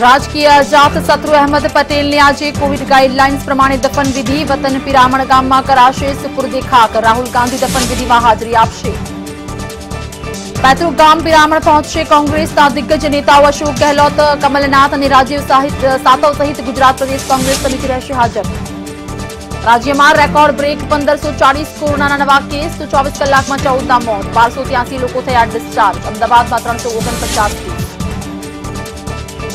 રાજકીય અજાત શત્રુ અહેમદ પટેલની આજે કોવિડ ગાઈડલાઇન્સ પ્રમાણે દફનવિધિ, વતન પિરામણ ગામમાં કરાશે સુપુર્દે ખાક રાહુલ ગાંધી દફનવિધિમાં હાજરી આપશે. પૈતૃક ગામ પિરામણ પહોંચશે કોંગ્રેસના દિગ્ગજ નેતાઓ અશોક ગહેલોત, કમલનાથ અને રાજીવ સાતવ સહિત ગુજરાત પ્રદેશ કોંગ્રેસ સમિતિ રહેશે હાજર. રાજ્યમાં રેકોર્ડ બ્રેક, પંદરસો ચાલીસ કોરોનાના નવા કેસ, તો ચોવીસ કલાકમાં ચૌદના મોત. બારસો ત્યાસી લોકો થયા ડિસ્ચાર્જ. અમદાવાદમાં ત્રણસો ઓગણપચાસ કેસ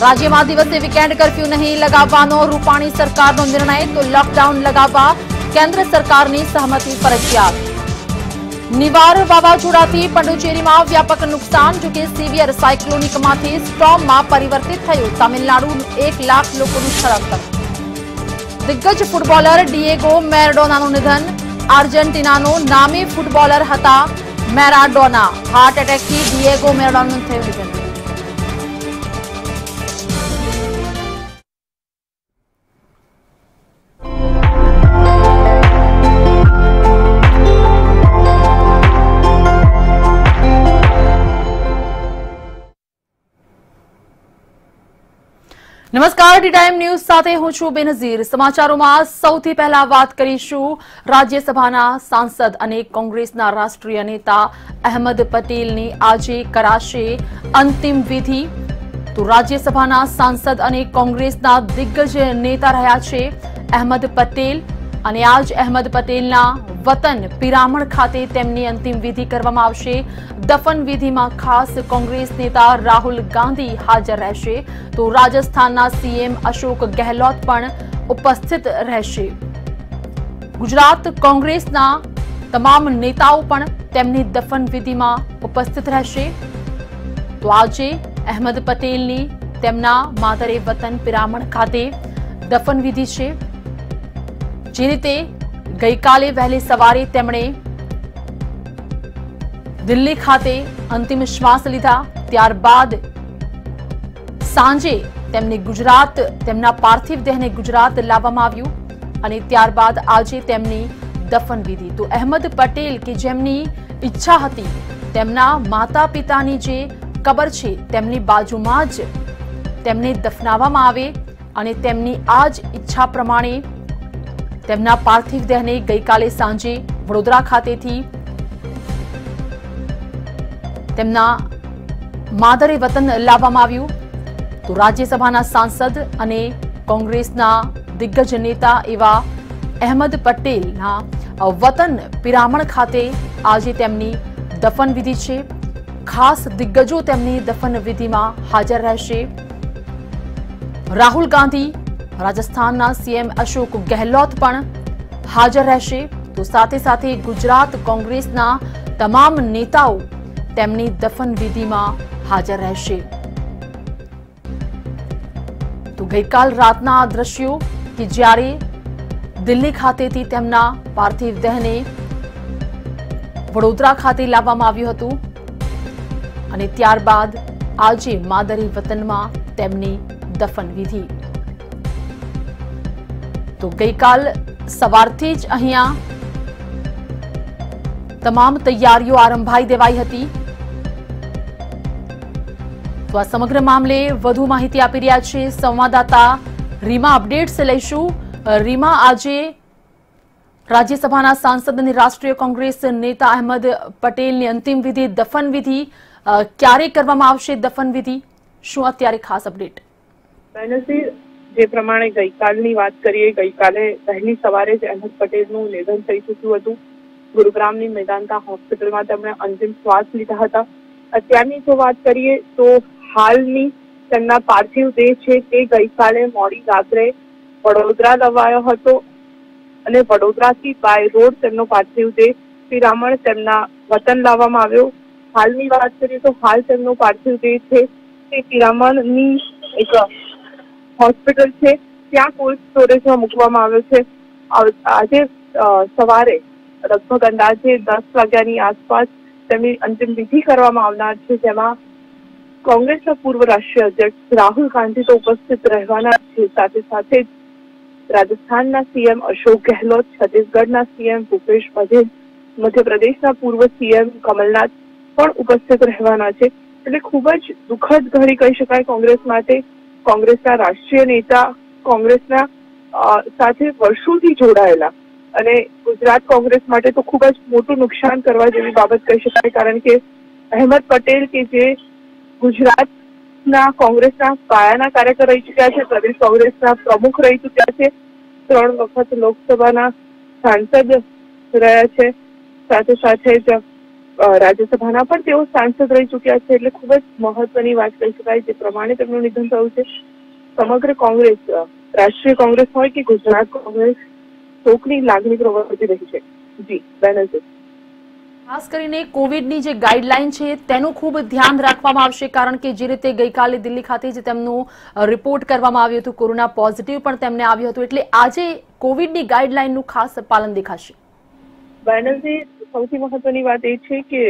રાજ્યમાં દિવસે વીકેન્ડ કર્ફ્યુ નહીં લગાવવાનો રૂપાણી સરકારનો નિર્ણય તો લોકડાઉન લગાવવા કેન્દ્ર સરકારની સહમતિ ફરજિયાત. નિવાર વાવાઝોડાથી પંડુચેરીમાં વ્યાપક નુકસાન જોકે સિવિયર સાયક્લોનિકમાંથી સ્ટ્રોમમાં પરિવર્તિત થયું. તમિલનાડુ એક લાખ લોકોનું સ્થળાંતર દિગ્ગજ ફૂટબોલર ડિએગો મેરડોનાનું નિધન. આર્જેન્ટિનાનો નામી ફૂટબોલર હતા મેરાડોના. હાર્ટ એટેકથી ડિએગો મેરડોનું થયું નિધન. નમસ્કાર, ટી ટાઈમ ન્યૂઝ સાથે હું છું બેનઝીર. સમાચારોમાં સૌથી પહેલા વાત કરીશું રાજ્યસભાના સાંસદ અને કોંગ્રેસના રાષ્ટ્રીય નેતા અહેમદ પટેલની આજે કરાશે અંતિમ વિધિ. તો રાજ્યસભાના સાંસદ અને કોંગ્રેસના દિગ્ગજ નેતા રહ્યા છે અહેમદ પટેલ. અને આજ અહેમદ પટેલના વતન પિરામણ ખાતે તેમની અંતિમ વિધિ કરવામાં આવશે. દફન વિધિમાં ખાસ કોંગ્રેસ નેતા રાહુલ ગાંધી હાજર રહેશે. તો રાજસ્થાનના સીએમ અશોક ગહેલોત પણ ઉપસ્થિત રહેશે. ગુજરાત કોંગ્રેસના તમામ નેતાઓ પણ તેમની દફન વિધિમાં ઉપસ્થિત રહેશે. તો આજે અહેમદ પટેલની તેમના માતરે વતન પિરામણ ખાતે દફન વિધિ છે. જે રીતે ગઈકાલે વહેલી સવારે તેમણે દિલ્હી ખાતે અંતિમ શ્વાસ લીધા, ત્યારબાદ સાંજે તેમને ગુજરાત, તેમના પાર્થિવ દેહને ગુજરાત લાવવામાં આવ્યું અને ત્યારબાદ આજે તેમની દફન તો અહેમદ પટેલ કે જેમની ઈચ્છા હતી, તેમના માતા પિતાની જે કબર છે, તેમની બાજુમાં જ તેમને દફનાવવામાં આવે અને તેમની આ જ ઈચ્છા પ્રમાણે તેમના પાર્થિવ દેહને ગઈકાલે સાંજે વડોદરા ખાતેથી તેમના માદરે વતન લાવવામાં આવ્યું. તો રાજ્યસભાના સાંસદ અને કોંગ્રેસના દિગ્ગજ નેતા એવા અહેમદ પટેલના વતન પિરામણ ખાતે આજે તેમની દફનવિધિ છે. ખાસ દિગ્ગજો તેમની દફનવિધિમાં હાજર રહેશે. રાહુલ ગાંધી રાજસ્થાનના સીએમ અશોક ગહેલોત પણ હાજર રહેશે. તો સાથે સાથે ગુજરાત કોંગ્રેસના તમામ નેતાઓ તેમની દફન વિધિમાં હાજર રહેશે. તો ગઈકાલ રાતના દ્રશ્યો કે જ્યારે દિલ્હી ખાતેથી તેમના પાર્થિવ દેહને વડોદરા ખાતે લાવવામાં આવ્યું હતું અને ત્યારબાદ આજે માદરી વતનમાં તેમની દફન વિધિ તો ગઈકાલ સવારથી જ અહીંયા તમામ તૈયારીઓ આરંભાઈ દેવાઈ હતી. તો આ સમગ્ર મામલે વધુ માહિતી આપી રહ્યા છે સંવાદદાતા રીમા અપડેટ્સ લઈશું. રીમા, આજે રાજ્યસભાના સાંસદ અને રાષ્ટ્રીય કોંગ્રેસ નેતા અહેમદ પટેલની અંતિમ વિધિ દફન વિધિ ક્યારે કરવામાં આવશે દફન વિધિ? શું અત્યારે ખાસ અપડેટ? જે પ્રમાણે ગઈકાલની વાત કરીએ, ગઈકાલે વહેલી સવારે જ અહેમદ પટેલનું નિધન થઈ ચૂક્યું હતું. ગુરુગ્રામની મેદાંતા હોસ્પિટલમાં તેમણે અંતિમ શ્વાસ લીધા હતા. અત્યારની જો વાત કરીએ, તો હાલની તેમના પાર્થિવ દેહ છે તે ગઈકાલે મોડી રાત્રે વડોદરા લવાયો હતો અને વડોદરાથી બાય રોડ તેમનો પાર્થિવ દેહ પિરામણ તેમના વતન લાવવામાં આવ્યો. હાલની વાત કરીએ તો હાલ તેમનો પાર્થિવ દેહ છે તે પિરામણની એક હોસ્પિટલ છે, ત્યાં કોલ્ડ સ્ટોરેજમાં મૂકવામાં આવ્યો છે. આજે સવારે લગભગ અંદાજે દસ વાગ્યાની આસપાસ તેમની અંતિમ વિધિ કરવામાં આવનાર છે, જેમાં કોંગ્રેસના પૂર્વ રાષ્ટ્રીય અધ્યક્ષ રાહુલ ગાંધી તો ઉપસ્થિત રહેવાના છે. સાથે સાથે જ રાજસ્થાનના સીએમ અશોક ગહેલોત, છત્તીસગઢના સીએમ ભૂપેશ બઘેલ, મધ્યપ્રદેશના પૂર્વ સીએમ કમલનાથ પણ ઉપસ્થિત રહેવાના છે. એટલે ખૂબ જ દુઃખદ ઘડી કહી શકાય કોંગ્રેસ માટે. કોંગ્રેસના રાષ્ટ્રીય નેતા, કોંગ્રેસના સાથે વર્ષોથી જોડાયેલા. અને ગુજરાત કોંગ્રેસ માટે તો ખૂબ જ મોટું નુકસાન કરવા જેવી બાબત કહી શકાય, કારણ કે અહેમદ પટેલ કે જે ગુજરાતના કોંગ્રેસના પાયાના કાર્યકર રહી ચૂક્યા છે, પ્રદેશ કોંગ્રેસના પ્રમુખ રહી ચૂક્યા છે, ત્રણ વખત લોકસભાના સાંસદ રહ્યા છે, સાથે સાથે જ રાજ્યસભાના પણ તેઓ સાંસદ રહી ચૂક્યા છે એટલે ખૂબ જ મહત્વની વાત કહી શકાય જે પ્રમાણે તેમનું નિધન થયું છે. સમગ્ર કોંગ્રેસ રાષ્ટ્રીય કોંગ્રેસ હોય કે ગુજરાત કોંગ્રેસ શોકની લાગણી પ્રવર્તી રહી છે. જી બેનર્જી. ખાસ કરીને કોવિડની જે ગાઈડલાઈન છે તેનું ખૂબ ધ્યાન રાખવામાં આવશે કારણ કે જે રીતે ગઈકાલે દિલ્હી ખાતે જે તેમનું રિપોર્ટ કરવામાં આવ્યું હતું કોરોના પોઝિટિવ પણ તેમને આવ્યું હતું એટલે આજે કોવિડની ગાઈડલાઈનનું ખાસ પાલન દેખાશે. બેનર્જી સૌથી મહત્વની વાત એ છે કે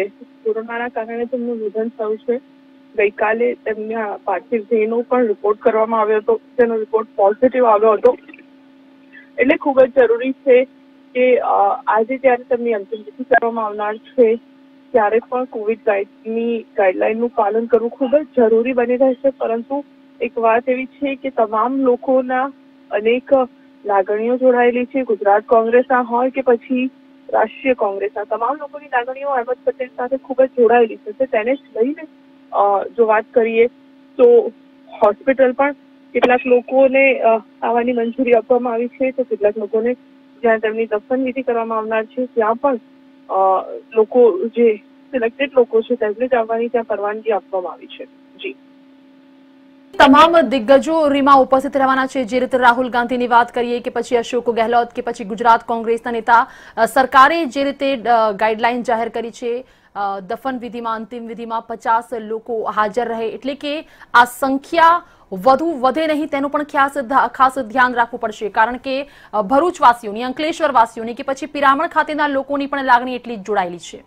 કોરોનાના કારણે તેમનું નિધન થયું છે. ગઈકાલે તેમના પાર્થિવ દેહનો પણ રિપોર્ટ કરવામાં આવ્યો હતો. તેનો રિપોર્ટ પોઝિટિવ આવ્યો હતો. એટલે ખૂબ જ જરૂરી છે કે આજે જ્યારે તેમની અંતિમ કરવામાં આવનાર છે, ત્યારે પણ કોવિડ ગાઈડની ગાઈડલાઈનનું પાલન કરવું ખૂબ જ જરૂરી બની રહેશે. પરંતુ એક વાત એવી છે કે તમામ લોકોના અનેક લાગણીઓ જોડાયેલી છે. ગુજરાત કોંગ્રેસના હોય કે પછી રાષ્ટ્રીય કોંગ્રેસના તમામ લોકોની લાગણીઓ અહેમદ પટેલ સાથે ખૂબ જ જોડાયેલી છે. તેને જ લઈને જો વાત કરીએ તો હોસ્પિટલ પણ કેટલાક લોકોને આવવાની મંજૂરી આપવામાં આવી છે. તો કેટલાક લોકોને જ્યાં તેમની દફનવિધિ કરવામાં આવનાર છે, ત્યાં પણ લોકો જે સિલેક્ટેડ લોકો છે, તેમને જ આવવાની ત્યાં પરવાનગી આપવામાં આવી છે. જી. તમામ દિગ્ગજો રીમાં ઉપસ્થિત રહેવાના છે. જે રીતે રાહુલ ગાંધીની વાત કરીએ કે પછી અશોક ગેહલોત કે પછી ગુજરાત કોંગ્રેસના નેતા સરકારે જે રીતે ગાઈડલાઈન જાહેર કરી છે દફન વિધિમાં, અંતિમ વિધિમાં પચાસ લોકો હાજર રહે એટલે કે આ સંખ્યા વધુ વધે નહીં તેનું પણ ખાસ ખાસ ધ્યાન રાખવું પડશે. કારણ કે ભરૂચવાસીઓની, અંકલેશ્વરવાસીઓની કે પછી પિરામણ ખાતેના લોકોની પણ લાગણી એટલી જ જોડાયેલી છે.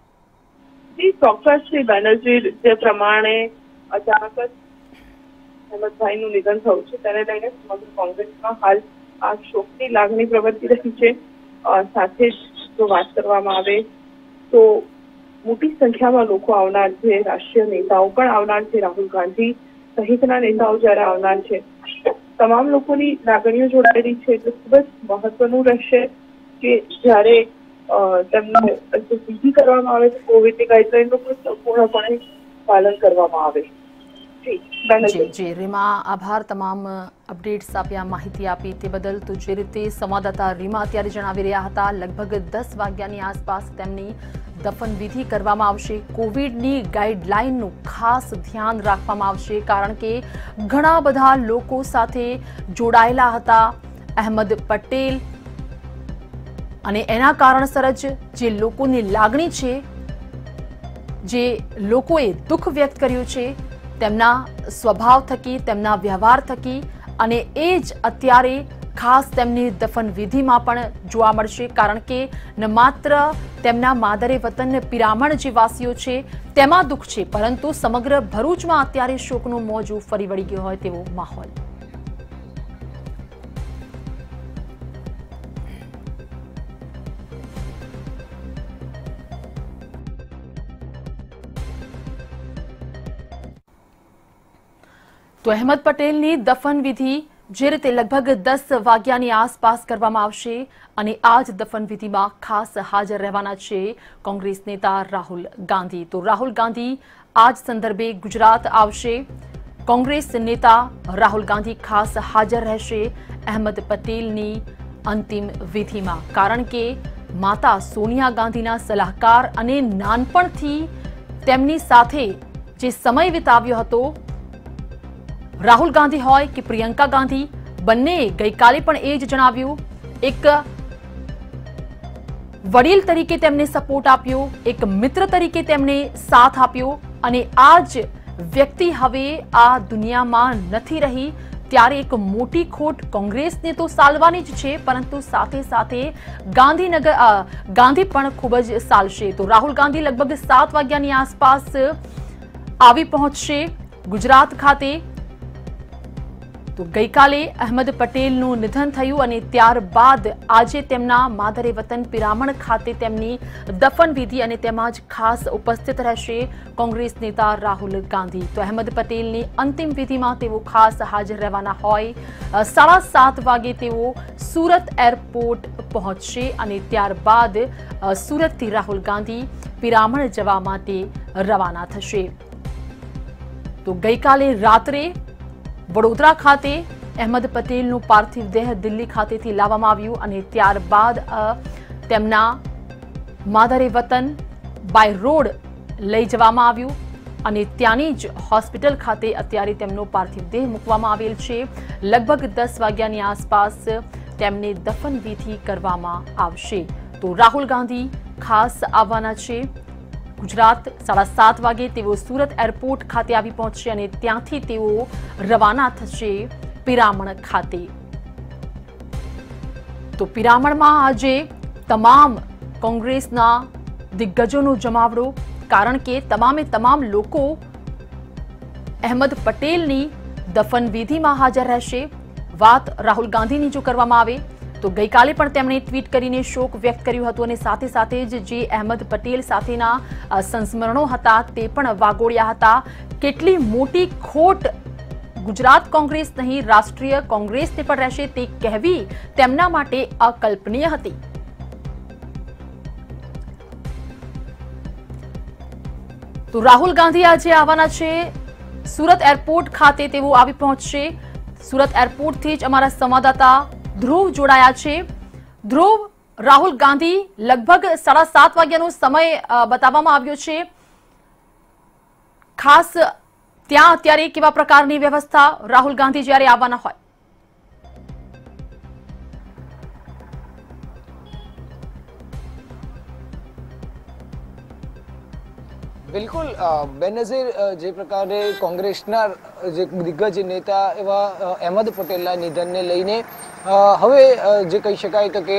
ચોક્કસ બેનર્જી, જે પ્રમાણે અચાનક અહેમદભાઈનું નિધન થયું છે. તેને લઈને સમગ્ર કોંગ્રેસમાં હાલ આ શોકની લાગણી પ્રવર્તી રહી છે. સાથે જ જો વાત કરવામાં આવે તો મોટી સંખ્યામાં લોકો આવનાર છે રાષ્ટ્રીય નેતાઓ પણ આવનાર છે, રાહુલ ગાંધી સહિતના નેતાઓ જ્યારે આવનાર છે. તમામ લોકોની લાગણીઓ જોડાયેલી છે. એટલે ખૂબ જ મહત્વનું રહેશે કે જ્યારે તેમનું વિધિ કરવામાં આવે છે કોવિડની ગાઈડલાઈનનું પણ સંપૂર્ણપણે પાલન કરવામાં આવે. જી રીમા, આભાર. તમામ અપડેટ્સ આપ્યા માહિતી આપી તે બદલ તો જે રીતે સંવાદદાતા રીમા અત્યારે જણાવી રહ્યા હતા, લગભગ દસ વાગ્યાની આસપાસ તેમની દફન વિધિ કરવામાં આવશે. કોવિડની ગાઈડલાઇનનું ખાસ ધ્યાન રાખવામાં આવશે, કારણ કે ઘણા બધા લોકો સાથે જોડાયેલા હતા. અહેમદ પટેલ અને એના કારણસર જ જે લોકોની લાગણી છે, જે લોકોએ દુઃખ વ્યક્ત કર્યું છે તેમના સ્વભાવ થકી, તેમના વ્યવહાર થકી અને એ જ અત્યારે ખાસ તેમની દફન વિધિમાં પણ જોવા મળશે, કારણ કે ન માત્ર તેમના માદરે વતન પિરામણ જે વાસીઓ છે, તેમાં દુઃખ છે, પરંતુ સમગ્ર ભરૂચમાં અત્યારે શોકનું મોજું ફરી વળી ગયો હોય તેવો માહોલ. તો અહેમદ પટેલની દફન વિધિ જે રીતે લગભગ દસ વાગ્યાની આસપાસ કરવામાં આવશે અને આ જ દફન વિધિમાં ખાસ હાજર રહેવાના છે કોંગ્રેસ નેતા રાહુલ ગાંધી. તો રાહુલ ગાંધી આ જ સંદર્ભે ગુજરાત આવશે. કોંગ્રેસ નેતા રાહુલ ગાંધી ખાસ હાજર રહેશે અહેમદ પટેલની અંતિમ વિધિમાં. કારણ કે માતા સોનિયા ગાંધીના સલાહકાર અને નાનપણથી તેમની સાથે જે સમય વિતાવ્યો હતો રાહુલ ગાંધી હોય કે પ્રિયંકા ગાંધી, બંને ગઈકાલે પણ એ જ જણાવ્યું. એક વડીલ તરીકે તેમને સપોર્ટ આપ્યો, એક મિત્ર તરીકે તેમને સાથ આપ્યો અને આ જ વ્યક્તિ હવે આ દુનિયામાં નથી રહી. ત્યારે એક મોટી ખોટ કોંગ્રેસને તો સાલવાની જ છે, પરંતુ સાથે સાથે ગાંધીનગર ગાંધી પણ ખૂબ જ સાલશે. તો રાહુલ ગાંધી લગભગ સાત વાગ્યાની આસપાસ આવી પહોંચશે ગુજરાત ખાતે. ગઈકાલે અહેમદ પટેલનું નિધન થયું અને ત્યારબાદ આજે તેમના માદરે વતન પિરામણ ખાતે તેમની દફન વિધિ અને તેમાં જ ખાસ ઉપસ્થિત રહેશે કોંગ્રેસ નેતા રાહુલ ગાંધી. તો અહેમદ પટેલની અંતિમ વિધિમાં તેઓ ખાસ હાજર રહેવાના હોય. સાડા સાત વાગે તેઓ સુરત એરપોર્ટ પહોંચશે અને ત્યારબાદ સુરતથી રાહુલ ગાંધી પિરામણ જવા માટે રવાના થશે. તો ગઈકાલે રાત્રે વડોદરા ખાતે અહેમદ પટેલનું પાર્થિવ દેહ દિલ્હી ખાતેથી લાવવામાં આવ્યું અને ત્યારબાદ તેમના માદરે વતન બાય રોડ લઈ જવામાં આવ્યું અને ત્યાંની જ હોસ્પિટલ ખાતે અત્યારે તેમનો પાર્થિવ દેહ મૂકવામાં આવેલ છે. લગભગ દસ વાગ્યાની આસપાસ તેમને દફનવિધિ કરવામાં આવશે. તો રાહુલ ગાંધી ખાસ આવવાના છે. ગુજરાત સાડા સાત વાગે તેઓ સુરત એરપોર્ટ ખાતે આવી પહોંચશે અને ત્યાંથી તેઓ રવાના થશે પિરામણ ખાતે. તો પિરામણમાં આજે તમામ કોંગ્રેસના દિગ્ગજોનો જમાવડો, કારણ કે તમામે તમામ લોકો અહેમદ પટેલની દફન વિધિમાં હાજર રહેશે. વાત રાહુલ ગાંધીની જો કરવામાં આવે તો ગઈકાલે પણ તેમણે ટ્વીટ કરીને શોક વ્યક્ત કર્યું હતું અને સાથે સાથે જ જે અહેમદ પટેલ સાથેના સંસ્મરણો હતા તે પણ વાગોળ્યા હતા. કેટલી મોટી ખોટ ગુજરાત કોંગ્રેસ નહીં, રાષ્ટ્રીય કોંગ્રેસને પણ રહેશે તે કહેવી તેમના માટે અકલ્પનીય હતી. તો રાહુલ ગાંધી આજે આવવાના છે સુરત એરપોર્ટ ખાતે તેઓ આવી પહોંચશે. સુરત એરપોર્ટથી જ અમારા સંવાદદાતા ધ્રુવ જોડાયા છે. ધ્રુવ, રાહુલ ગાંધી લગભગ સાડા સાત વાગ્યાનો સમય બતાવવામાં આવ્યો છે. ખાસ ત્યાં અત્યારે કેવા પ્રકારની વ્યવસ્થા રાહુલ ગાંધી જ્યારે આવવાના હોય? બિલકુલ બેનઝીર જે પ્રકારે કોંગ્રેસના જે દિગ્ગજ નેતા એવા અહેમદ પટેલના નિધનને લઈને હવે જે કહી શકાય તો કે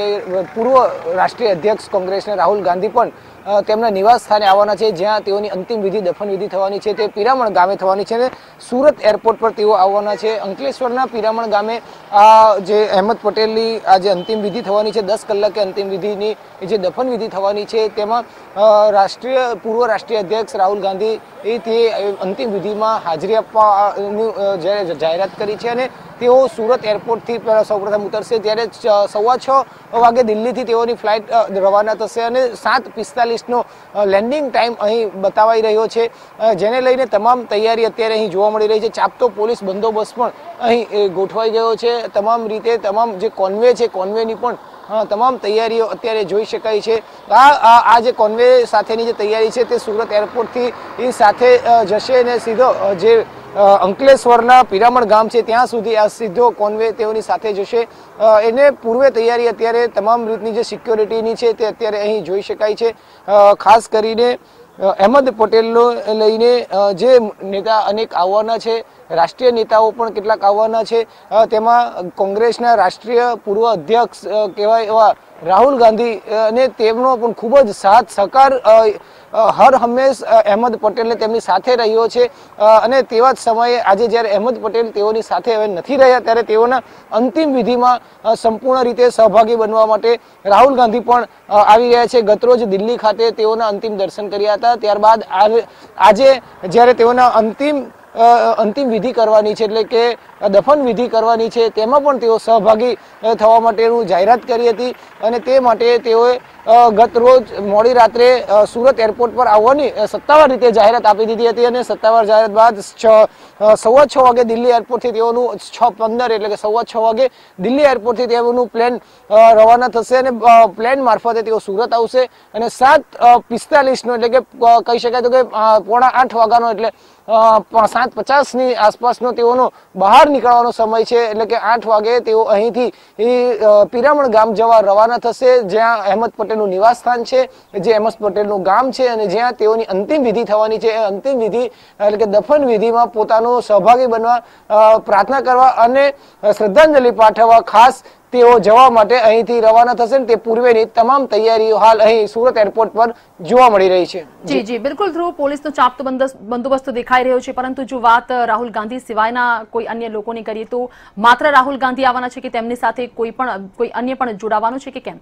પૂર્વ રાષ્ટ્રીય અધ્યક્ષ કોંગ્રેસના રાહુલ ગાંધી પણ તેમના નિવાસ સ્થાને આવવાના છે જ્યાં તેઓની અંતિમ વિધિ દફન વિધિ થવાની છે તે પિરામણ ગામે થવાની છે અને સુરત એરપોર્ટ પર તેઓ આવવાના છે. અંકલેશ્વરના પિરામણ ગામે આ જે અહેમદ પટેલની આ જે અંતિમ વિધિ થવાની છે દસ કલાકે અંતિમ વિધિની જે દફન વિધિ થવાની છે તેમાં રાષ્ટ્રીય પૂર્વ રાષ્ટ્રીય અધ્યક્ષ રાહુલ ગાંધી એ તે અંતિમ વિધિમાં હાજરી આપવાની અ, જાહેરાત કરી છે અને તેઓ સુરત એરપોર્ટથી સૌપ્રથમ ઉતરશે ત્યારે સવા છ વાગે દિલ્હીથી તેઓની ફ્લાઇટ રવાના થશે અને સાત પિસ્તાલીસનો લેન્ડિંગ ટાઈમ અહીં બતાવાઈ રહ્યો છે. જેને લઈને તમામ તૈયારી અત્યારે અહીં જોવા મળી રહી છે. ચાપતો પોલીસ બંદોબસ્ત પણ અહીં ગોઠવાઈ ગયો છે. તમામ રીતે તમામ જે કોન્વે છે, કોન્વેની પણ તમામ તૈયારીઓ અત્યારે જોઈ શકાય છે. આ, આ- જે કોન્વે સાથેની જે તૈયારી છે તે સુરત એરપોર્ટથી સાથે જશે અને સીધો જે અંકલેશ્વરના પિરામણ ગામ છે, ત્યાં સુધી આ સીધો કોન્વે તેઓની સાથે જશે. એને પૂર્વે તૈયારી અત્યારે તમામ રીતની જે સિક્યોરિટીની છે તે અત્યારે અહીં જોઈ શકાય છે. ખાસ કરીને અહેમદ પટેલનો લઈને જે નેતા અનેક આવવાના છે, રાષ્ટ્રીય નેતાઓ પણ કેટલાક આવવાના છે તેમાં કોંગ્રેસના રાષ્ટ્રીય પૂર્વ અધ્યક્ષ કહેવાય એવા રાહુલ ગાંધી અને તેમનો પણ ખૂબ જ સાથ સહકાર હર હંમેશ અહેમદ પટેલને તેમની સાથે રહ્યો છે. અને તેવા જ સમયે આજે જ્યારે અહેમદ પટેલ તેઓની સાથે હવે નથી રહ્યા, ત્યારે તેઓના અંતિમ વિધિમાં સંપૂર્ણ રીતે સહભાગી બનવા માટે રાહુલ ગાંધી પણ આવી રહ્યા છે. ગતરોજ દિલ્હી ખાતે તેઓના અંતિમ દર્શન કર્યા હતા. ત્યારબાદ આજે જ્યારે તેઓના અંતિમ અંતિમ વિધિ કરવાની છે એટલે કે દફન વિધિ કરવાની છે. તેમાં પણ તેઓ સહભાગી થવા માટેનું જાહેરાત કરી હતી અને તે માટે તેઓએ ગત રોજ મોડી રાત્રે સુરત એરપોર્ટ પર આવવાની સત્તાવાર રીતે જાહેરાત આપી દીધી હતી અને સત્તાવાર જાહેરાત બાદ છ સવા છ વાગે દિલ્હી એરપોર્ટથી તેઓનું છ પંદર એટલે કે સવા છ વાગે દિલ્હી એરપોર્ટથી તેઓનું પ્લેન રવાના થશે અને પ્લેન મારફતે તેઓ સુરત આવશે. અને સાત પિસ્તાલીસનો એટલે કે કહી શકાય તો કે પોણા આઠ વાગ્યાનો એટલે સાત પચાસની આસપાસનો તેઓનો બહાર નીકળવાનો સમય છે. એટલે કે આઠ વાગે તેઓ અહીંથી પિરામણ ગામ જવા રવાના થશે, જ્યાં અહેમદ પટેલનું નિવાસસ્થાન છે, જે અહેમદ પટેલનું ગામ છે અને જ્યાં તેઓની અંતિમ વિધિ થવાની છે. એ અંતિમ વિધિ, એટલે કે દફન વિધિમાં પોતાનો સહભાગી બનવા પ્રાર્થના કરવા અને શ્રદ્ધાંજલિ પાઠવવા ખાસ તેઓ જવા માટે અહીંથી રવાના થશે તે પૂર્વેની તમામ તૈયારીઓ હાલ અહીં સુરત એરપોર્ટ પર જોવા મળી રહી છે. જી જી, બિલકુલ ધ્રુવ, પોલીસનો ચાપતો બંદોબસ્ત દેખાઈ રહ્યો છે, પરંતુ જો વાત રાહુલ ગાંધી સિવાયના કોઈ અન્ય લોકોની કરીએ તો માત્ર રાહુલ ગાંધી આવવાના છે કે તેમની સાથે કોઈ પણ, કોઈ અન્ય પણ જોડાવાનું છે કે કેમ?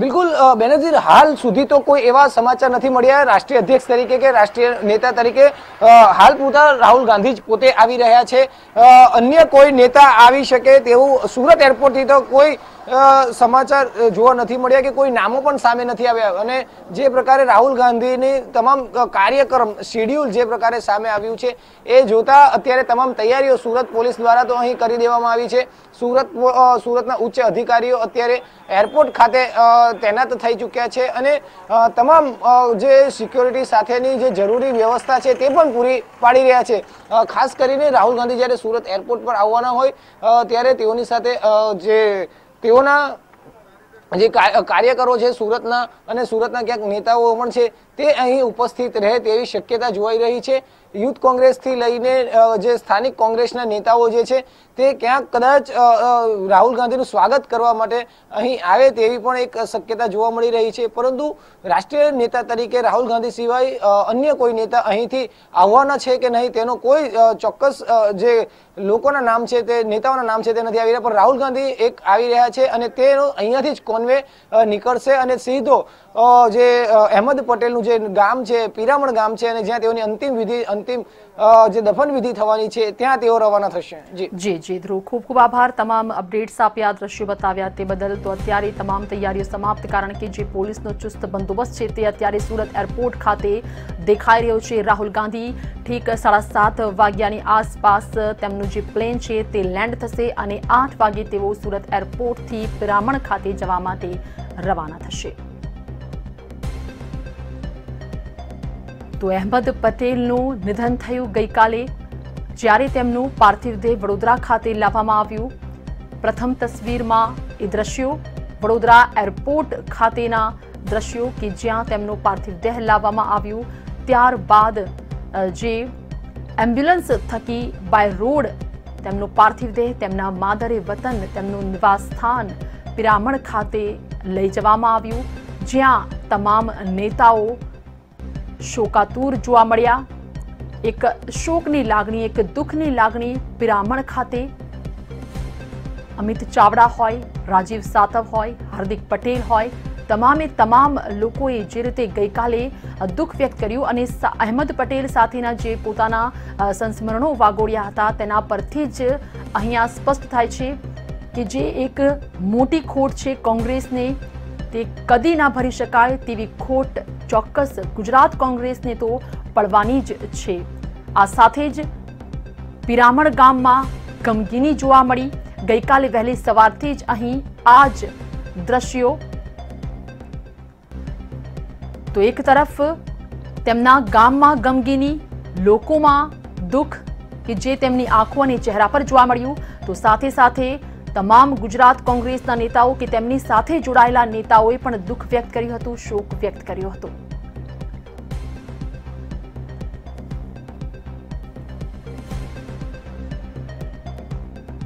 બિલકુલ બેનર્જી હાલ સુધી તો કોઈ એવા સમાચાર નથી મળ્યા. રાષ્ટ્રીય અધ્યક્ષ તરીકે કે રાષ્ટ્રીય નેતા તરીકે હાલ પૂરતા રાહુલ ગાંધી જ પોતે આવી રહ્યા છે. અન્ય કોઈ નેતા આવી શકે તેવું સુરત એરપોર્ટથી તો કોઈ સમાચાર જોવા નથી મળ્યા કે કોઈ નામો પણ સામે નથી આવ્યા. અને જે પ્રકારે રાહુલ ગાંધીની તમામ કાર્યક્રમ શેડ્યુલ જે પ્રકારે સામે આવ્યું છે, એ જોતા અત્યારે તમામ તૈયારીઓ સુરત પોલીસ દ્વારા તો અહીં કરી દેવામાં આવી છે. સુરત સુરતના ઉચ્ચ અધિકારીઓ અત્યારે એરપોર્ટ ખાતે તૈનાત થઈ ચૂક્યા છે અને તમામ જે સિક્યોરિટી સાથેની જે જરૂરી વ્યવસ્થા છે તે પણ પૂરી પાડી રહ્યા છે. ખાસ કરીને રાહુલ ગાંધી જ્યારે સુરત એરપોર્ટ પર આવવાના હોય ત્યારે તેઓની સાથે જે તેઓના જે કાર્યકરો છે સુરતના અને સુરતના ક્યાંક નેતાઓ પણ છે તે અહીં ઉપસ્થિત રહે તેવી શક્યતા જોવાઈ રહી છે. યુથ કોંગ્રેસથી લઈને જે સ્થાનિક કોંગ્રેસના નેતાઓ જે છે, તે ક્યાંક કદાચ રાહુલ ગાંધીનું સ્વાગત કરવા માટે અહીં આવે તેવી પણ એક શક્યતા જોવા મળી રહી છે. પરંતુ રાષ્ટ્રીય નેતા તરીકે રાહુલ ગાંધી સિવાય અન્ય કોઈ નેતા અહીંથી આવવાના છે કે નહીં, તેનો કોઈ ચોક્કસ જે લોકોના નામ છે તે, નેતાઓના નામ છે તે નથી આવી રહ્યા, પણ રાહુલ ગાંધી એક આવી રહ્યા છે અને તેનો અહીંયાથી જ કોન્વે નીકળશે અને સીધો જે અહેમદ પટેલનું જે ગામ છે, પિરામણ ગામ છે અને જ્યાં તેઓની અંતિમ વિધિ, અંતિમ જે દફન વિધિ થવાની છે, ત્યાં તેઓ રવાના થશે. જી. જી જી, ધ્રુવ. ખૂબ ખૂબ આભાર. તમામ અપડેટ્સ આપ્યા દ્રશ્યો બતાવ્યા તે બદલ. તો અત્યારે તમામ તૈયારીઓ સમાપ્ત, કારણ કે જે પોલીસનો ચુસ્ત બંદોબસ્ત છે તે અત્યારે સુરત એરપોર્ટ ખાતે દેખાઈ રહ્યો છે. રાહુલ ગાંધી ઠીક સાડા સાત વાગ્યાની આસપાસ તેમનું જે પ્લેન છે તે લેન્ડ થશે અને આઠ વાગે તેઓ સુરત એરપોર્ટથી પિરામણ ખાતે જવા માટે રવાના થશે. તો અહેમદ પટેલનું નિધન થયું ગઈકાલે, જ્યારે તેમનું પાર્થિવ દેહ વડોદરા ખાતે લાવવામાં આવ્યું. પ્રથમ તસવીરમાં એ દ્રશ્યો વડોદરા એરપોર્ટ ખાતેના દ્રશ્યો કે જ્યાં તેમનું પાર્થિવ દેહ લાવવામાં આવ્યું. ત્યારબાદ જે એમ્બ્યુલન્સ થકી બાય રોડ તેમનું પાર્થિવ દેહ તેમના માદરે વતન તેમનું નિવાસ સ્થાન પિરામણ ખાતે લઈ જવામાં આવ્યું. જ્યાં તમામ નેતાઓ શોકાતુર જોવા મળ્યા. એક શોકની લાગણી, એક દુઃખની લાગણી પિરામણ ખાતે. અમિત ચાવડા હોય, રાજીવ સાતવ હોય, હાર્દિક પટેલ હોય, તમામે તમામ લોકોએ જે રીતે ગઈકાલે દુઃખ વ્યક્ત કર્યું અને અહેમદ પટેલ સાથેના જે પોતાના સંસ્મરણો વાગોડ્યા હતા, તેના પરથી જ અહીંયા સ્પષ્ટ થાય છે કે જે એક મોટી ખોટ છે કોંગ્રેસને તે કદી ના ભરી શકાય તેવી ખોટ ચોક્કસ ગુજરાત કોંગ્રેસને તો પડવાની જ છે. આ સાથે જ પિરામણ ગામમાં ગમગીની જોવા મળી. ગઈકાલે વહેલી સવારથી જ અહીં આ જ દ્રશ્યો. તો એક તરફ તેમના ગામમાં ગમગીની, લોકોમાં દુઃખ કે જે તેમની આંખો અને ચહેરા પર જોવા મળ્યું, તો સાથે સાથે તમામ ગુજરાત કોંગ્રેસના નેતાઓ કે તેમની સાથે જોડાયેલા નેતાઓએ પણ દુઃખ વ્યક્ત કર્યું હતું શોક વ્યક્ત કર્યો હતો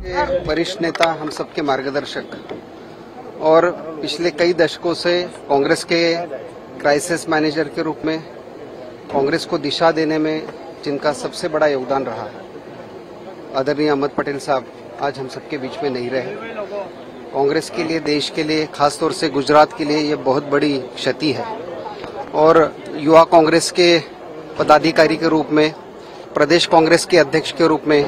ये वरिष्ठ नेता हम सबके मार्गदर्शक और पिछले कई दशकों से कांग्रेस के क्राइसिस मैनेजर के रूप में कांग्रेस को दिशा देने में जिनका सबसे बड़ा योगदान रहा है आदरणीय अहमद पटेल साहब आज हम सबके बीच में नहीं रहे। कांग्रेस के लिए, देश के लिए, खासतौर से गुजरात के लिए ये बहुत बड़ी क्षति है। और युवा कांग्रेस के पदाधिकारी के रूप में, प्रदेश कांग्रेस के अध्यक्ष के रूप में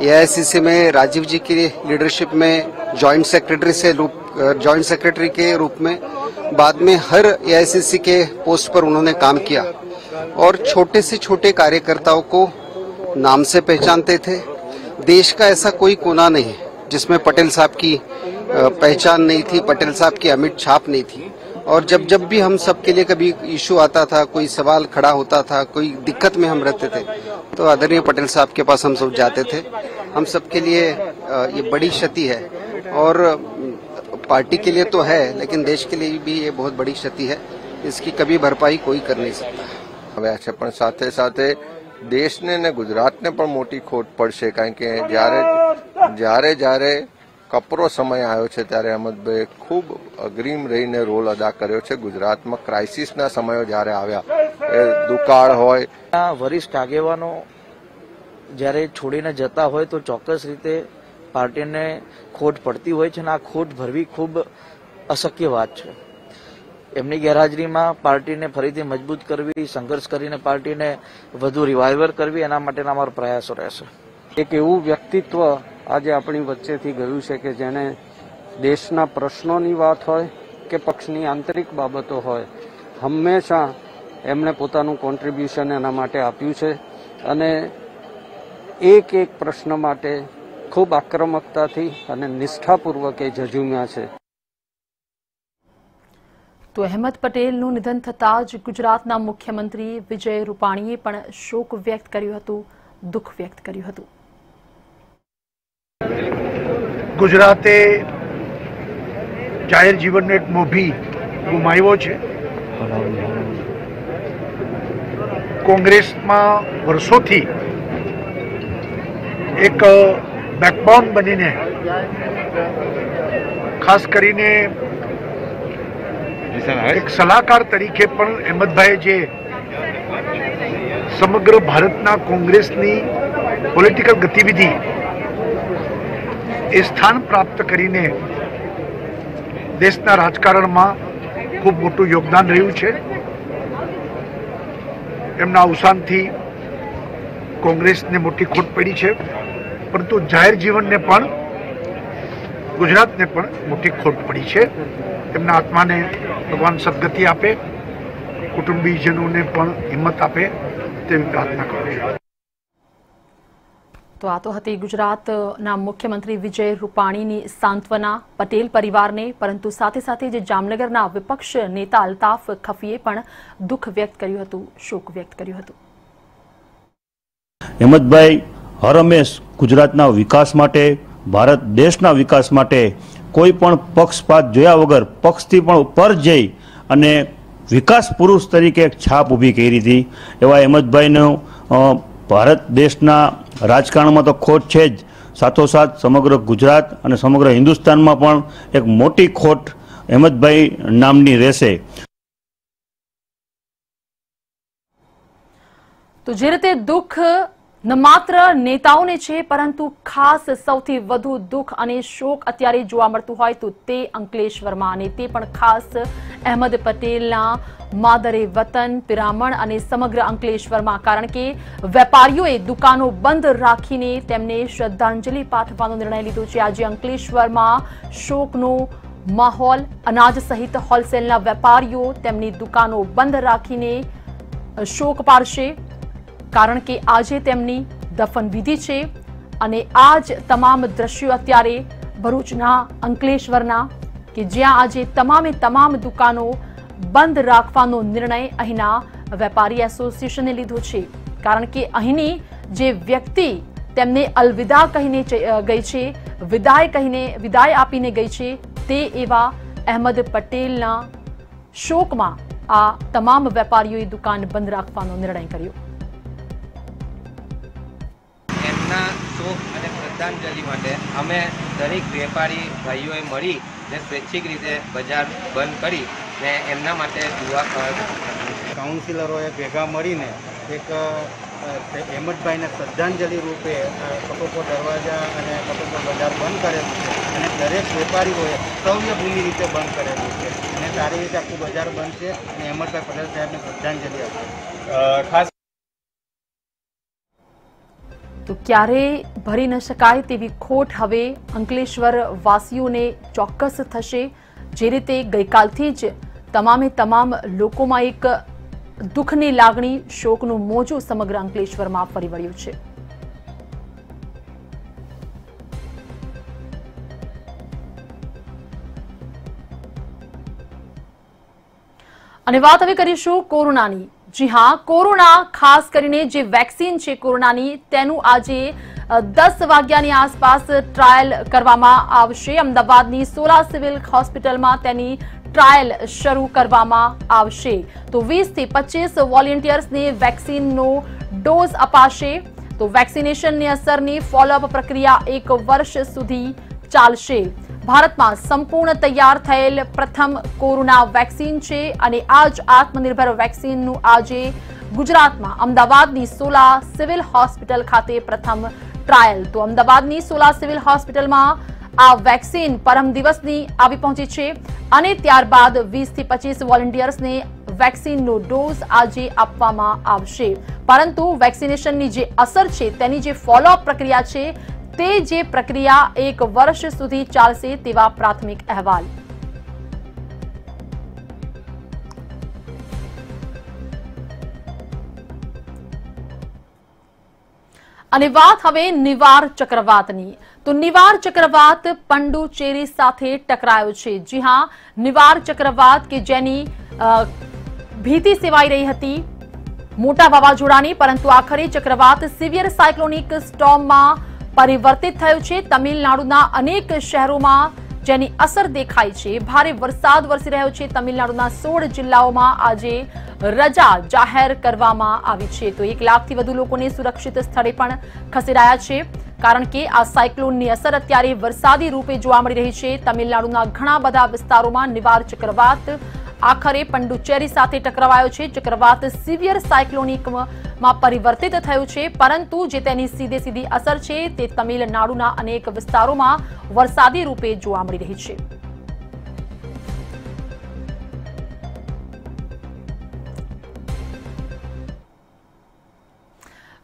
एआईसीसी में, राजीव जी की लीडरशिप में जॉइंट सेक्रेटरी से रूप जॉइंट सेक्रेटरी के रूप में, बाद में हर एआईसीसी के पोस्ट पर उन्होंने काम किया। और छोटे से छोटे कार्यकर्ताओं को नाम से पहचानते थे देश का ऐसा कोई कोना नहीं है जिसमें पटेल साहब की अ, पहचान नहीं थी पटेल साहब की अमिट छाप नहीं थी और जब जब भी हम सबके लिए कभी इशू आता था कोई सवाल खड़ा होता था कोई दिक्कत में हम रहते थे तो आदरणीय पटेल साहब के पास हम सब जाते थे हम सबके लिए अ, ये बड़ी क्षति है और अ, पार्टी के लिए तो है लेकिन देश के लिए भी ये बहुत बड़ी क्षति है इसकी कभी भरपाई कोई कर नहीं सकता આવ્યા છે પણ સાથે સાથે દેશને ને ગુજરાતને પણ મોટી ખોટ પડશે, કારણ કે જ્યારે જ્યારે જ્યારે કપરો સમય આવ્યો છે, ત્યારે અહમદભાઈએ ખૂબ અગ્રીમ રહીને રોલ અદા કર્યો છે. ગુજરાતમાં ક્રાઇસિસના સમયો જ્યારે આવ્યા, એ દુકાળ હોય. વરિષ્ઠ આગેવાનો જ્યારે છોડીને જતા હોય તો ચોક્કસ રીતે પાર્ટીને ખોટ પડતી હોય છે અને આ ખોટ ભરવી ખૂબ અશક્ય વાત છે. એમની ગેરહાજરીમાં પાર્ટીને ફરીથી મજબૂત કરવી, સંઘર્ષ કરીને પાર્ટીને વધુ રિવાઇવર કરવી, એના માટેના અમારા પ્રયાસો રહેશે. એક એવું વ્યક્તિત્વ આજે આપણી વચ્ચેથી ગયું છે કે જેને દેશના પ્રશ્નોની વાત હોય કે પક્ષની આંતરિક બાબતો હોય, હંમેશા એમણે પોતાનું કોન્ટ્રીબ્યુશન એના માટે આપ્યું છે અને એક એક પ્રશ્ન માટે ખૂબ આક્રમકતાથી અને નિષ્ઠાપૂર્વક એ ઝઝુમ્યા છે. તો અહેમદ પટેલનું નિધન થતાં જ ગુજરાતના મુખ્યમંત્રી વિજય રૂપાણીએ પણ શોક વ્યક્ત કર્યું હતું, દુઃખ વ્યક્ત કર્યું હતું. ગુજરાતે જાહેર જીવનનો એક મોભી ગુમાવ્યો છે. કોંગ્રેસમાં વર્ષોથી એક બેકબોન બનીને, ખાસ કરીને એક સલાહકાર તરીકે પણ અહેમદભાઈ જે સમગ્ર ભારતના કોંગ્રેસની પોલિટિકલ ગતિવિધિ એ સ્થાન પ્રાપ્ત કરીને દેશના રાજકારણમાં ખૂબ મોટું યોગદાન રહ્યું છે. એમના અવસાનથી કોંગ્રેસને મોટી ખોટ પડી છે. પરંતુ જાહેર જીવનને પણ, ગુજરાતને પણ મોટી ખોટ પડી છે. તેમના આત્માને ભગવાન સદગતિ આપે કુટુંબીજનોને પણ હિંમત આપે તેવી પ્રાર્થના કરું છું. તો આ તો હતી ગુજરાતના મુખ્યમંત્રી વિજય રૂપાણીની સાંત્વના. પટેલ પરિવારને પરંતુ સાથે સાથે જે જામનગરના વિપક્ષ નેતા અલ્તાફ ખફીએ પણ દુઃખ વ્યક્ત કર્યું હતું શોક વ્યક્ત કર્યું હતું. હેમંતભાઈ હરહંમેશ ગુજરાતના વિકાસ માટે ભારત દેશના વિકાસ માટે કોઈ પણ પક્ષપાત જોયા વગર પક્ષથી પણ ઉપર જઈ અને વિકાસ પુરુષ તરીકે એક છાપ ઊભી કરી હતી. એવા હેમંતભાઈનું ભારત દેશના રાજકારણમાં તો ખોટ છે જ. સાથોસાથ સમગ્ર ગુજરાત અને સમગ્ર હિન્દુસ્તાનમાં પણ એક મોટી ખોટ હેમંતભાઈ નામની રહેશે. તો જે રીતે દુઃખ ન માત્ર નેતાઓને છે, પરંતુ ખાસ સૌથી વધુ દુઃખ અને શોક અત્યારે જોવા મળતું હોય તો તે અંકલેશ્વરમાં અને તે પણ ખાસ અહેમદ પટેલના માદરે વતન, પિરામણ અને સમગ્ર અંકલેશ્વરમાં. કારણ કે વેપારીઓએ દુકાનો બંધ રાખીને તેમને શ્રદ્ધાંજલિ પાઠવવાનો નિર્ણય લીધો છે. આજે અંકલેશ્વરમાં શોકનો માહોલ, અનાજ સહિત હોલસેલના વેપારીઓ તેમની દુકાનો બંધ રાખીને શોક પાડશે. કારણ કે આજે તેમની દફન વિધિ છે અને આ જ તમામ દ્રશ્યો અત્યારે ભરૂચના અંકલેશ્વરના કે જ્યાં આજે તમામે તમામ દુકાનો બંધ રાખવાનો નિર્ણય અહીંના વેપારી એસોસિએશને લીધો છે. કારણ કે અહીંની જે વ્યક્તિ તેમને અલવિદા કહીને ગઈ છે, વિદાય કહીને, વિદાય આપીને ગઈ છે, તે એવા અહેમદ પટેલના શોકમાં આ તમામ વેપારીઓએ દુકાન બંધ રાખવાનો નિર્ણય કર્યો. શોક અને શ્રદ્ધાંજલિ માટે અમે દરેક વેપારી ભાઈઓએ મળી ને સ્વૈચ્છિક રીતે બજાર બંધ કરી ને એમના માટે દુઆ કાઉન્સિલરોએ ભેગા મળીને એક હેમંતભાઈને શ્રદ્ધાંજલિ રૂપે કટોકો દરવાજા અને કટોકો બજાર બંધ કરેલું છે અને દરેક વેપારીઓએ સૌમ્યભૂમિ રીતે બંધ કરેલું છે. અને સારી રીતે આખું બજાર બંધ છે અને હેમંતભાઈ પટેલ સાહેબને શ્રદ્ધાંજલિ આપશે ખાસ તો ક્યારેય ભરી ન શકાય તેવી ખોટ હવે અંકલેશ્વર વાસીઓને ચોક્કસ થશે. જે રીતે ગઈકાલથી જ તમામે તમામ લોકોમાં એક દુઃખની લાગણી, શોકનું મોજું સમગ્ર અંકલેશ્વરમાં ફરી વળ્યું છે. અને વાત હવે કરીશું કોરોનાની. જી હા, કોરોના, ખાસ કરીને જે વેક્સિન છે કોરોનાની, તેનું આજે દસ વાગ્યાની આસપાસ ટ્રાયલ કરવામાં આવશે. અમદાવાદની સોલા સિવિલ હોસ્પિટલમાં તેની ટ્રાયલ શરૂ કરવામાં આવશે. તો વીસથી પચીસ વોલેન્ટિયર્સને વેક્સિનનો ડોઝ અપાશે. તો વેક્સિનેશનની અસરની ફોલોઅપ પ્રક્રિયા એક વર્ષ સુધી ચાલશે. ભારતમાં સંપૂર્ણ તૈયાર થયેલ પ્રથમ કોરોના વેક્સિન છે અને આ જ આત્મનિર્ભર વેક્સિનનું આજે ગુજરાતમાં અમદાવાદની સોલા સિવિલ હોસ્પિટલ ખાતે પ્રથમ ટ્રાયલ. તો અમદાવાદની સોલા સિવિલ હોસ્પિટલમાં આ વેક્સિન પરમ દિવસની આવી પહોંચી છે અને ત્યારબાદ વીસથી પચીસ વોલેન્ટિયર્સને વેક્સિનનો ડોઝ આજે આપવામાં આવશે. પરંતુ વેક્સિનેશનની જે અસર છે તેની જે ફોલોઅપ પ્રક્રિયા છે તે જે પ્રક્રિયા એક વર્ષ સુધી ચાલશે તેવા પ્રાથમિક અહેવાલ. અને વાત હવે નિવાર ચક્રવાતની. તો નિવાર ચક્રવાત પંડુચેરી સાથે ટકરાયો છે. જી હા, નિવાર ચક્રવાત કે જેની ભીતિ સેવાઈ રહી હતી. મોટા વાવાઝોડાની, પરંતુ આખરે ચક્રવાત સિવિયર સાયક્લોનિક સ્ટોર્મમાં પરિવર્તિત થયું છે. તમિલનાડુના અનેક શહેરોમાં જેની અસર દેખાય છે. ભારે વરસાદ વરસી રહ્યો છે. તમિલનાડુના સોળ જિલ્લાઓમાં આજે રજા જાહેર કરવામાં આવી છે. તો એક લાખથી વધુ લોકોને સુરક્ષિત સ્થળે પણ ખસેડાયા છે. કારણ કે આ સાયક્લોનની અસર અત્યારે વરસાદી રૂપે જોવા મળી રહી છે. તમિલનાડુના ઘણા બધા વિસ્તારોમાં નિવાર ચક્રવાત આખરે પંડુચેરી સાથે ટકરાવાયો છે. ચક્રવાત સિવિયર સાયક્લોનિકમાં પરિવર્તિત થયું છે. પરંતુ જે તેની સીધે સીધી અસર છે તે તમિલનાડુના અનેક વિસ્તારોમાં વરસાદી રૂપે જોવા મળી રહી છે.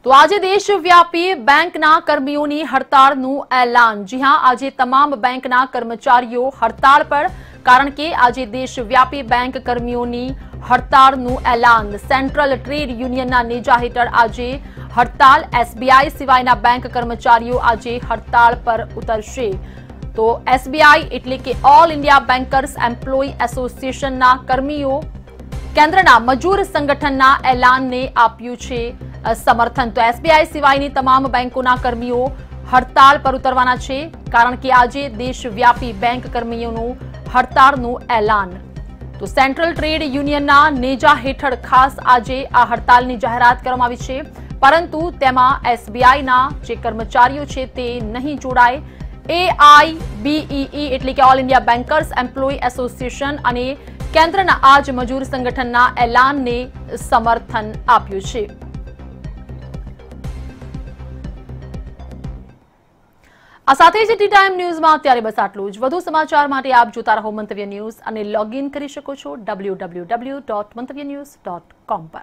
તો આજે દેશવ્યાપી બેંકના કર્મીઓની હડતાળનું એલાન. જી હા, આજે તમામ બેંકના કર્મચારીઓ હડતાળ પર કારણ કે આજે દેશવ્યાપી બેંક કર્મીઓની હડતાળનું એલાન. સેન્ટ્રલ ટ્રેડ યુનિયનના નેજા હેઠળ આજે હડતાળ. એસબીઆઈ સિવાયના બેંક કર્મચારીઓ આજે હડતાળ પર ઉતરશે. તો એસબીઆઈ એટલે કે ઓલ ઇન્ડિયા બેન્કર્સ એમ્પ્લોય એસોસિએશનના કર્મીઓ કેન્દ્રના મજૂર સંગઠનના એલાનને આપ્યું છે સમર્થન. તો એસબીઆઈ સિવાયની તમામ બેંકોના કર્મીઓ હડતાળ પર ઉતરવાના છે, કારણ કે આજે દેશવ્યાપી બેંક કર્મીઓનું હડતાળનું એલાન. તો સેન્ટ્રલ ટ્રેડ યુનિયનના નેજા હેઠળ ખાસ આજે આ હડતાલની જાહેરાત કરવામાં આવી છે. પરંતુ તેમાં એસબીઆઈના જે કર્મચારીઓ છે તે નહીં જોડાય. એઆઈબીઈ એટલે કે all India bankers employ association અને કેન્દ્રના આજ મજૂર સંગઠનના એલાનને સમર્થન આપ્યું છે. આ સાથે જ ટી ટાઈમ ન્યૂઝમાં અત્યારે બસ આટલું જ. વધુ સમાચાર માટે આપ જોતા રહો મંતવ્ય ન્યૂઝ અને લોગ કરી શકો છો ડબલ્યુ પર.